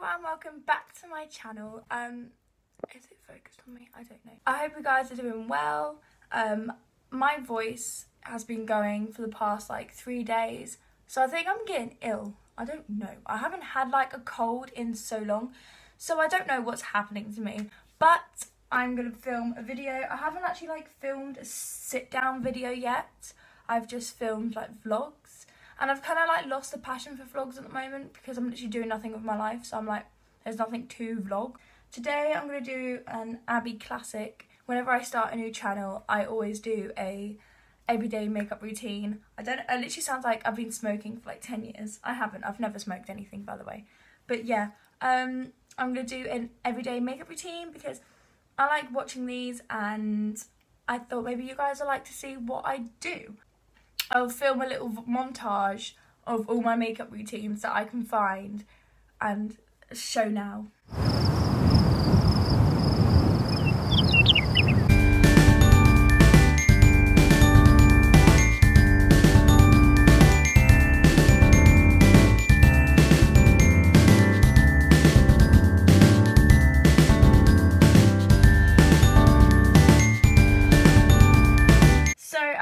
everyone, welcome back to my channel. Um, is it focused on me? I don't know. I hope you guys are doing well. Um, my voice has been going for the past like three days, so I think I'm getting ill. I don't know. I haven't had like a cold in so long, so I don't know what's happening to me. But I'm gonna film a video. I haven't actually like filmed a sit down video yet. I've just filmed like vlogs and I've kind of like lost the passion for vlogs at the moment because I'm literally doing nothing with my life. So I'm like, there's nothing to vlog. Today I'm going to do an Abby classic. Whenever I start a new channel, I always do a everyday makeup routine. I don't, it literally sounds like I've been smoking for like 10 years. I haven't, I've never smoked anything by the way. But yeah, um, I'm going to do an everyday makeup routine because I like watching these and I thought maybe you guys would like to see what I do. I'll film a little montage of all my makeup routines that I can find and show now.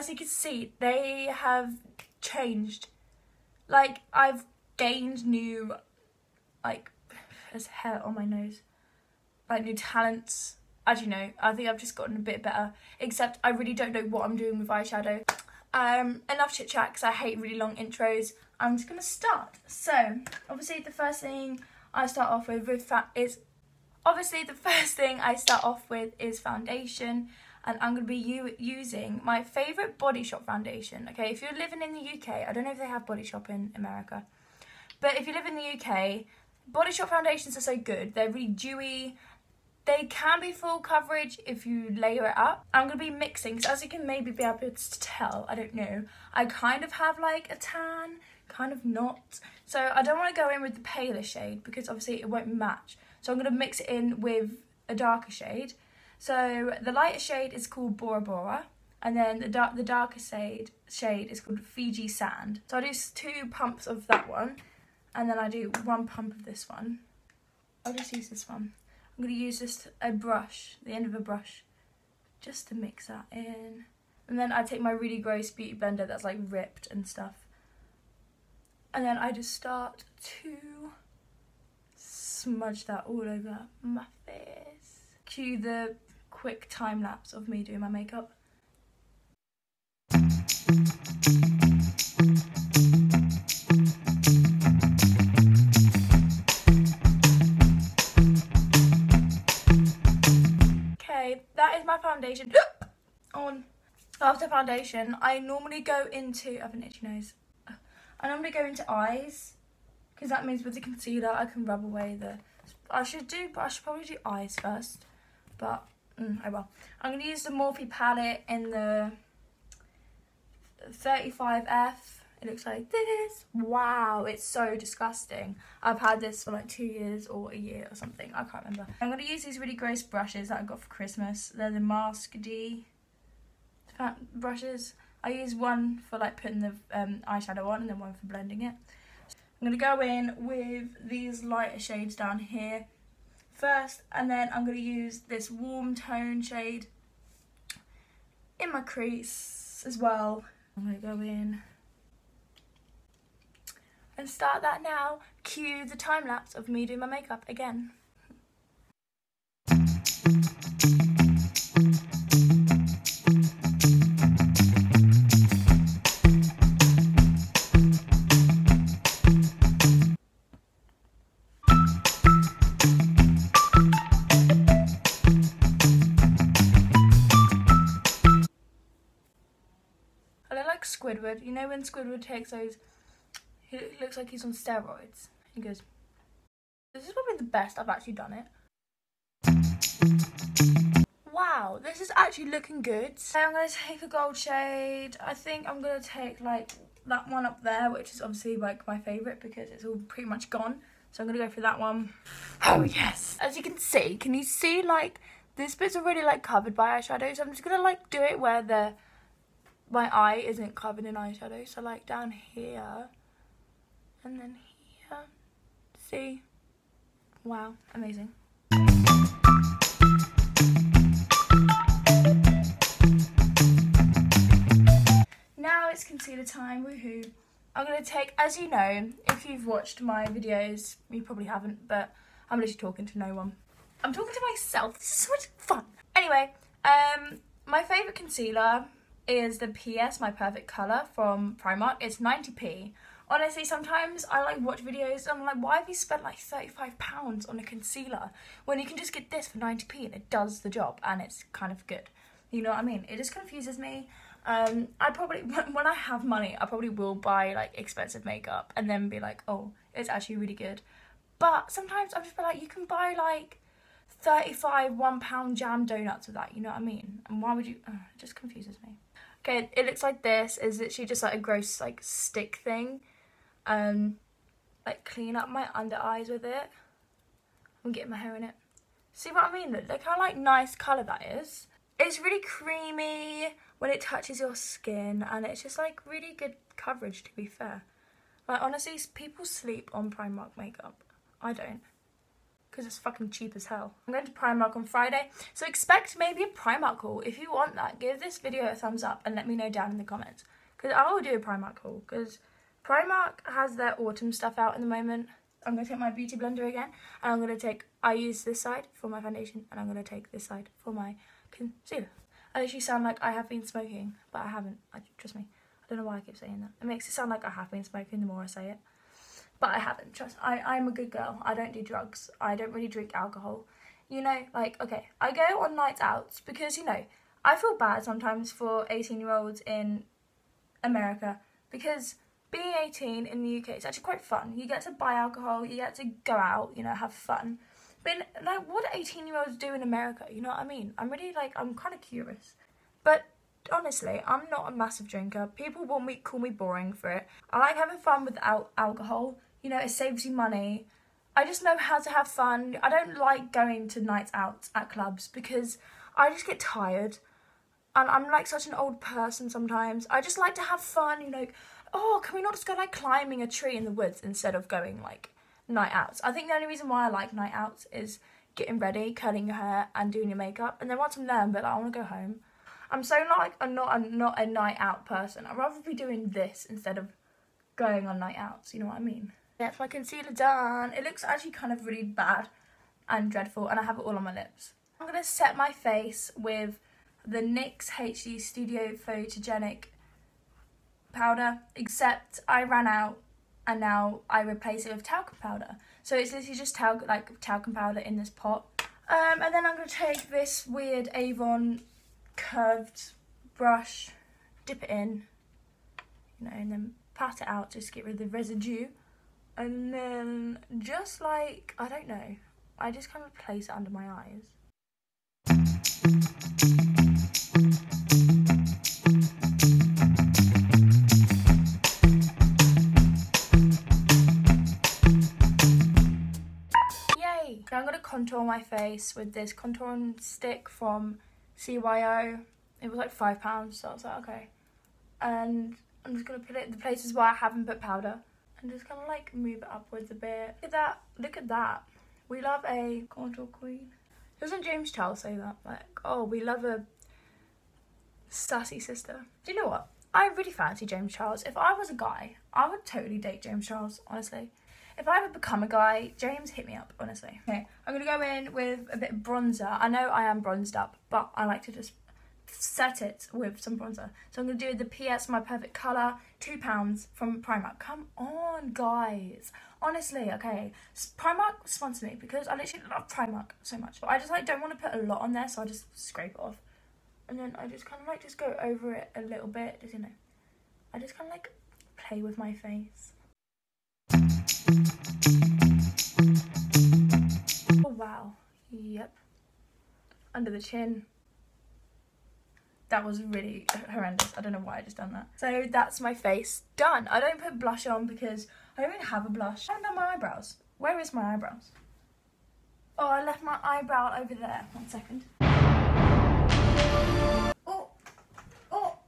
As you can see, they have changed. Like, I've gained new, like, there's hair on my nose. Like, new talents. As you know, I think I've just gotten a bit better. Except I really don't know what I'm doing with eyeshadow. Um, enough chit chat because I hate really long intros. I'm just going to start. So, obviously the first thing I start off with, with is... Obviously the first thing I start off with is foundation and I'm going to be using my favourite Body Shop foundation. Okay, if you're living in the UK, I don't know if they have Body Shop in America, but if you live in the UK, Body Shop foundations are so good. They're really dewy. They can be full coverage if you layer it up. I'm going to be mixing, because as you can maybe be able to tell, I don't know, I kind of have like a tan, kind of not. So I don't want to go in with the paler shade because obviously it won't match. So I'm going to mix it in with a darker shade so the lighter shade is called Bora Bora, and then the dark the darker shade shade is called Fiji Sand. So I do two pumps of that one, and then I do one pump of this one. I'll just use this one. I'm going to use just a brush, the end of a brush, just to mix that in. And then I take my really gross beauty blender that's like ripped and stuff. And then I just start to smudge that all over my face. Cue the quick time lapse of me doing my makeup. Okay, that is my foundation on. After foundation, I normally go into, I have an itchy nose. I normally go into eyes because that means with the concealer I can rub away the, I should do, but I should probably do eyes first. But Mm, oh well. I'm going to use the Morphe palette in the 35F. It looks like this. Wow, it's so disgusting. I've had this for like two years or a year or something. I can't remember. I'm going to use these really gross brushes that I got for Christmas. They're the Mask D brushes. I use one for like putting the um, eyeshadow on and then one for blending it. I'm going to go in with these lighter shades down here first and then I'm going to use this warm tone shade in my crease as well. I'm going to go in and start that now. Cue the time lapse of me doing my makeup again. When Squidward takes those, he looks like he's on steroids. He goes, this is probably the best I've actually done it. Wow, this is actually looking good. I'm going to take a gold shade. I think I'm going to take like that one up there, which is obviously like my favourite because it's all pretty much gone. So I'm going to go for that one. Oh yes. As you can see, can you see like this bit's already like covered by eyeshadow. So I'm just going to like do it where the my eye isn't covered in eyeshadow. So like down here and then here. See? Wow, amazing. Now it's concealer time, woohoo. I'm going to take, as you know, if you've watched my videos, you probably haven't, but I'm literally talking to no one. I'm talking to myself, this is so much fun. Anyway, um, my favourite concealer is the PS My Perfect Colour from Primark. It's 90p. Honestly, sometimes I like watch videos and I'm like, why have you spent like £35 on a concealer when you can just get this for 90p and it does the job and it's kind of good. You know what I mean? It just confuses me. Um, I probably, when I have money, I probably will buy like expensive makeup and then be like, oh, it's actually really good. But sometimes I'm just like, you can buy like 35 one pound jam donuts with that, you know what I mean? And why would you, uh, it just confuses me. Okay, it looks like this is literally just like a gross like stick thing um, like clean up my under eyes with it. I'm getting my hair in it. See what I mean? Look, look how like nice colour that is. It's really creamy when it touches your skin and it's just like really good coverage to be fair. Like honestly, people sleep on Primark makeup. I don't. Because it's fucking cheap as hell. I'm going to Primark on Friday. So expect maybe a Primark haul. If you want that, give this video a thumbs up and let me know down in the comments. Because I will do a Primark haul. Because Primark has their autumn stuff out in the moment. I'm going to take my beauty blender again and I'm going to take, I use this side for my foundation and I'm going to take this side for my concealer. I literally sound like I have been smoking, but I haven't. I, trust me. I don't know why I keep saying that. It makes it sound like I have been smoking the more I say it. But I haven't. Trust I, I'm a good girl. I don't do drugs. I don't really drink alcohol. You know, like, okay, I go on nights out because, you know, I feel bad sometimes for 18 year olds in America because being 18 in the UK is actually quite fun. You get to buy alcohol, you get to go out, you know, have fun. But in, like, what do 18 year olds do in America? You know what I mean? I'm really like, I'm kind of curious. But honestly, I'm not a massive drinker. People will me call me boring for it. I like having fun without alcohol. You know, it saves you money. I just know how to have fun. I don't like going to nights out at clubs because I just get tired. And I'm like such an old person sometimes. I just like to have fun, you know, oh, can we not just go like climbing a tree in the woods instead of going like night outs? I think the only reason why I like night outs is getting ready, curling your hair, and doing your makeup. And then once I'm there, I'm like, I want to go home. I'm so not like I'm not I'm not a night out person. I'd rather be doing this instead of going on night outs. You know what I mean? That's my concealer done. It looks actually kind of really bad and dreadful, and I have it all on my lips. I'm gonna set my face with the NYX HD Studio Photogenic powder, except I ran out and now I replace it with talcum powder. So it's literally just talc like talcum powder in this pot. Um, and then I'm going to take this weird Avon curved brush, dip it in, you know, and then pat it out just to get rid of the residue. And then just like, I don't know, I just kind of place it under my eyes. Yay! Now I'm going to contour my face with this contouring stick from CYO. It was like £5, so I was like, okay. And I'm just going to put it in the places where I haven't put powder. And just kind of like move it upwards a bit. Look at that. Look at that. We love a contour queen. Doesn't James Charles say that? Like, oh, we love a sassy sister. Do you know what? I really fancy James Charles. If I was a guy, I would totally date James Charles, honestly. If I ever become a guy, James, hit me up, honestly. Okay, I'm to go in with a bit of bronzer. I know I am bronzed up, but I like to just set it with some bronzer. So I'm going to do the PS My Perfect Colour, £2 from Primark. Come on, guys. Honestly, okay. Primark sponsor me because I literally love Primark so much. But I just like don't want to put a lot on there, so I just scrape it off. And then I just kind of like just go over it a little bit, just, you know. I just kind of like play with my face. Oh wow, yep. Under the chin. That was really horrendous. I don't know why I just done that. So that's my face done. I don't put blush on because I don't even have a blush. I haven't done my eyebrows. Where is my eyebrows? Oh, I left my eyebrow over there. One second. Oh, oh,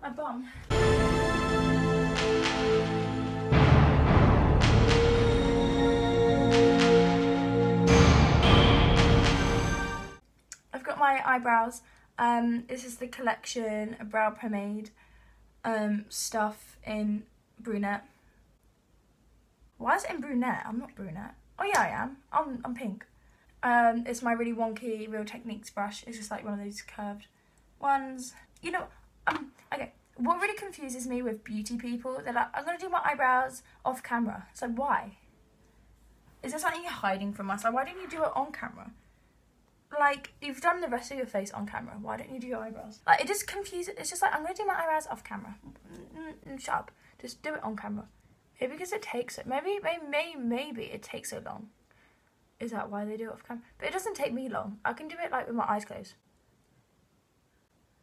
my bum. I've got my eyebrows um, this is the collection brow pomade um, stuff in brunette. Why is it in brunette? I'm not brunette. Oh yeah, I am. I'm, I'm pink. Um, it's my really wonky Real Techniques brush. It's just like one of those curved ones. You know, um, okay. What really confuses me with beauty people, they're like, I'm gonna do my eyebrows off camera. Like, why? Is there something you're hiding from us? Like, why don't you do it on camera? Like, you've done the rest of your face on camera. Why don't you do your eyebrows? Like, it just confuses. It's just like, I'm gonna do my eyebrows off camera. Mm, mm, shut up. Just do it on camera. Maybe because it takes it. Maybe, maybe, maybe, maybe it takes so long. Is that why they do it off camera? But it doesn't take me long. I can do it like with my eyes closed.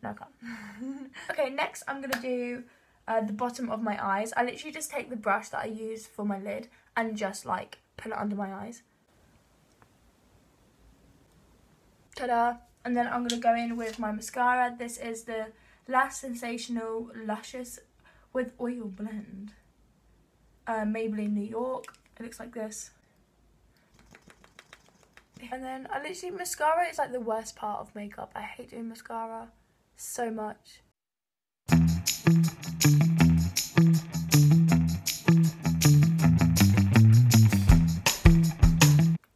No, I can't. okay, next I'm gonna do uh, the bottom of my eyes. I literally just take the brush that I use for my lid and just like put it under my eyes. Ta-da! And then I'm gonna go in with my mascara. This is the Lash Sensational Luscious with Oil Blend. Uh, Maybelline New York. It looks like this. And then I literally, mascara is like the worst part of makeup. I hate doing mascara so much.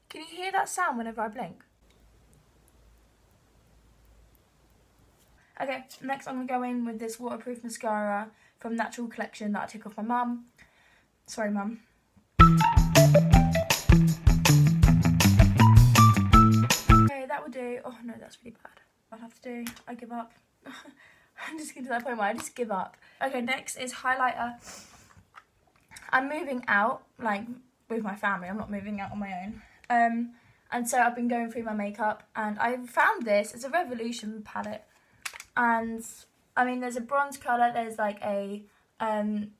Can you hear that sound whenever I blink? Okay, next I'm going to go in with this waterproof mascara from Natural Collection that I took off my mum. Sorry, mum. Okay, that will do. Oh no, that's really bad. I'll have to do. I give up. I'm just getting to that point where I just give up. Okay, next is highlighter. I'm moving out, like with my family. I'm not moving out on my own. Um, and so I've been going through my makeup, and I found this. It's a Revolution palette, and I mean, there's a bronze color. There's like a um,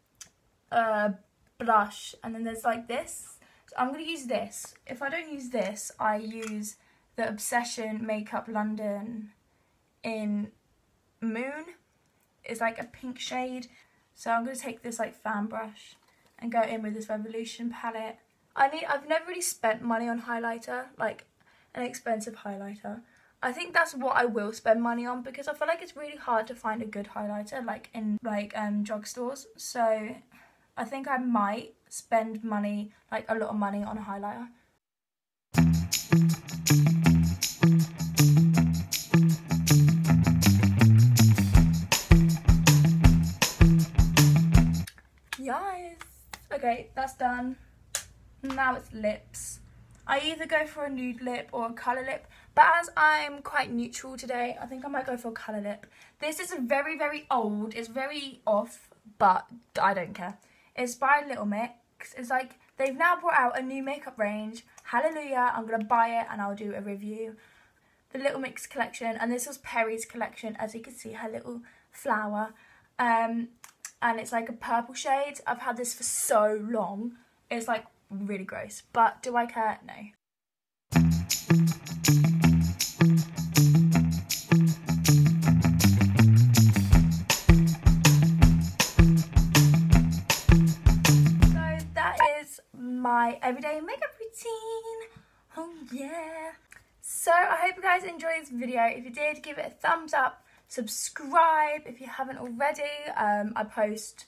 a blush, and then there's like this. So I'm gonna use this. If I don't use this, I use the Obsession Makeup London in Moon. It's like a pink shade. So I'm going to take this like fan brush and go in with this Revolution palette. I need, I've never really spent money on highlighter, like an expensive highlighter. I think that's what I will spend money on because I feel like it's really hard to find a good highlighter like in like um drugstores. So I think I might spend money, like a lot of money on a highlighter. Okay, that's done. Now it's lips. I either go for a nude lip or a colour lip, but as I'm quite neutral today, I think I might go for a colour lip. This is very, very old. It's very off, but I don't care. It's by Little Mix. It's like, they've now brought out a new makeup range. Hallelujah, I'm going to buy it and I'll do a review. The Little Mix collection, and this was Perrie's collection, as you can see, her little flower. Um, and it's like a purple shade. I've had this for so long. It's like really gross. But do I care? No. So I hope you guys enjoyed this video. If you did, give it a thumbs up subscribe if you haven't already. Um, I post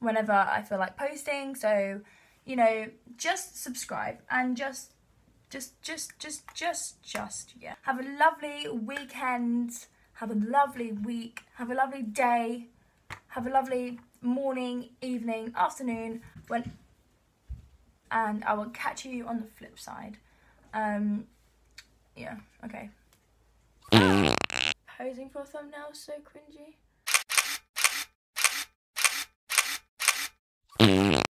whenever I feel like posting, so you know, just subscribe and just, just, just, just, just, just, yeah. Have a lovely weekend. Have a lovely week. Have a lovely day. Have a lovely morning, evening, afternoon. When and I will catch you on the flip side. Um, yeah. Okay mm. posing for a thumbnail so cringy.